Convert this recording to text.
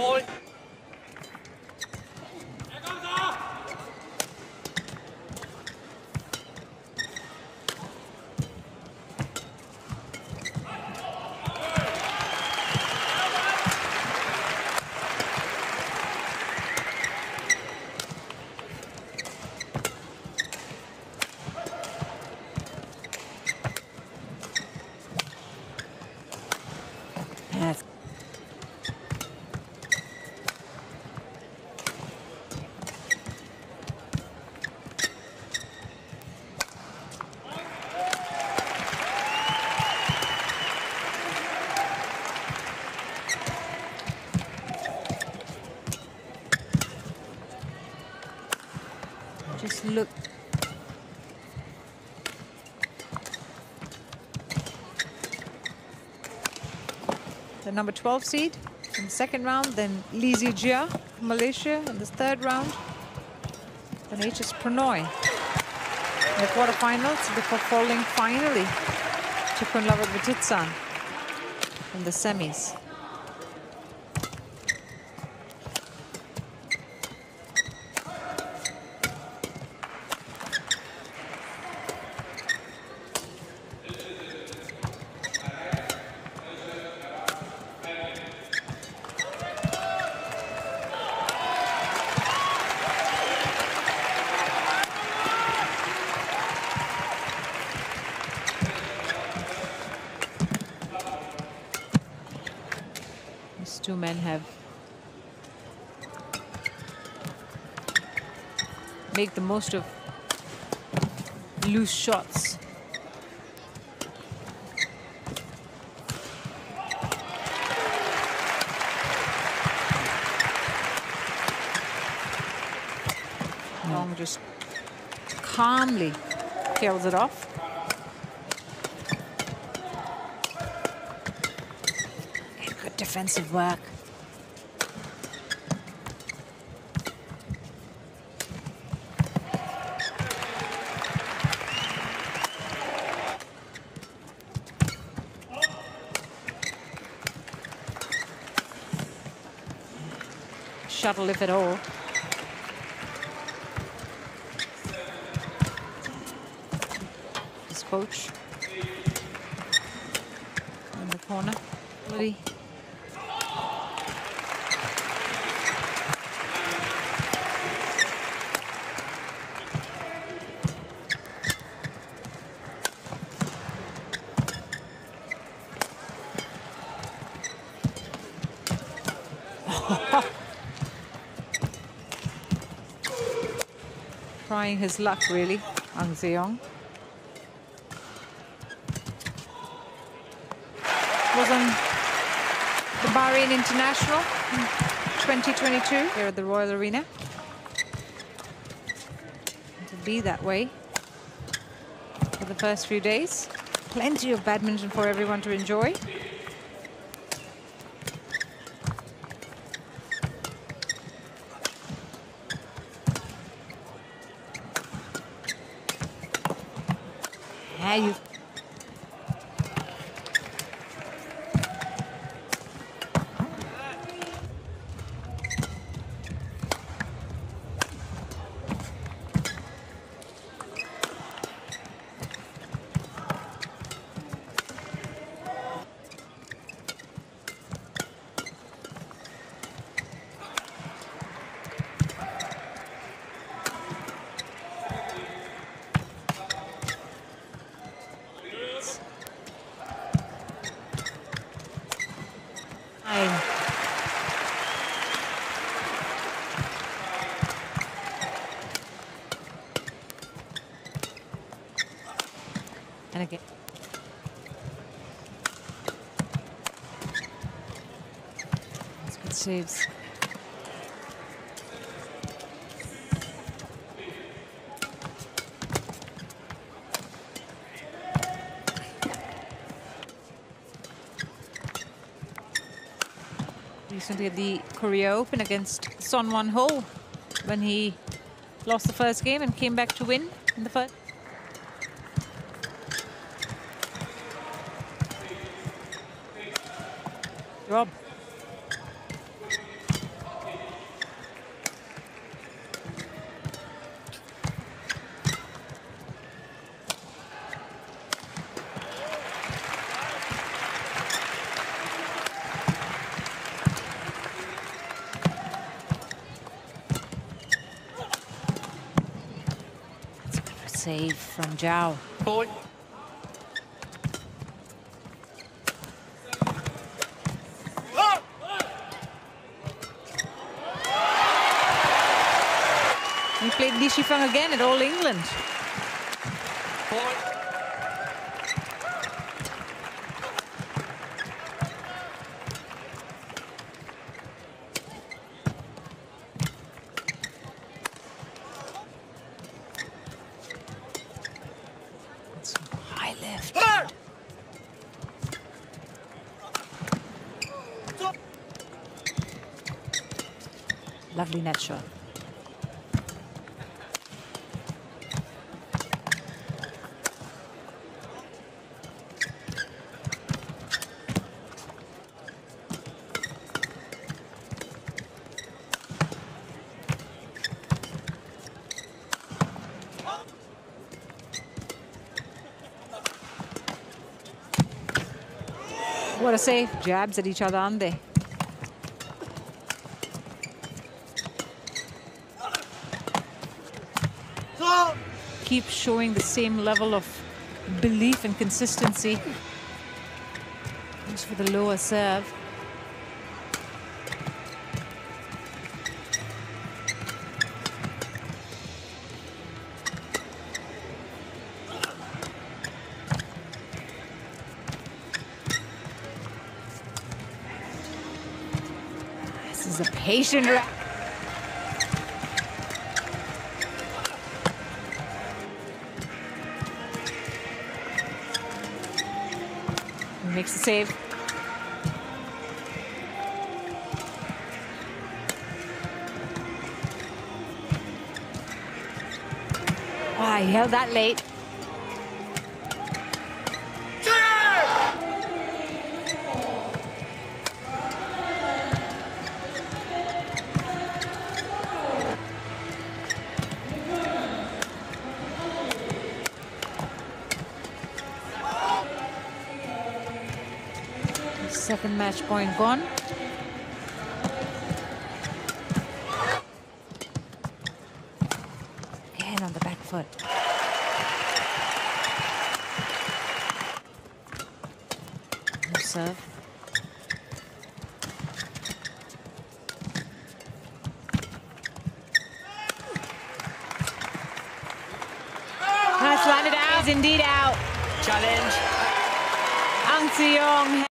point. Just look. The number 12 seed in the second round, then Lee Zii Jia Malaysia in the third round, then HS Prannoy in the quarterfinals before falling finally to Kunlavut Vitidsarn in the semis. Two men have make the most of loose shots. Long just calmly kills it off. Defensive work. Shuttle, if at all. His coach in the corner. Ready. Trying his luck, really, Ng Tze Yong. Was on the Bahrain International in 2022 here at the Royal Arena. To be that way for the first few days. Plenty of badminton for everyone to enjoy. Yeah, you And again. That's good saves. recently at the Korea Open against Son Wan Ho when he lost the first game and came back to win in the first. Rob. Save from Zhao. Played Li Shifeng again at All England. Point. Lovely net shot. What a save. Jabs at each other, aren't they? Keep showing the same level of belief and consistency. Just for the lower serve. Is a patient ra- Makes the save. Wow, he held that late. Second match point gone. Again on the back foot. No serve. That's landed out. Is indeed out. Challenge. Ng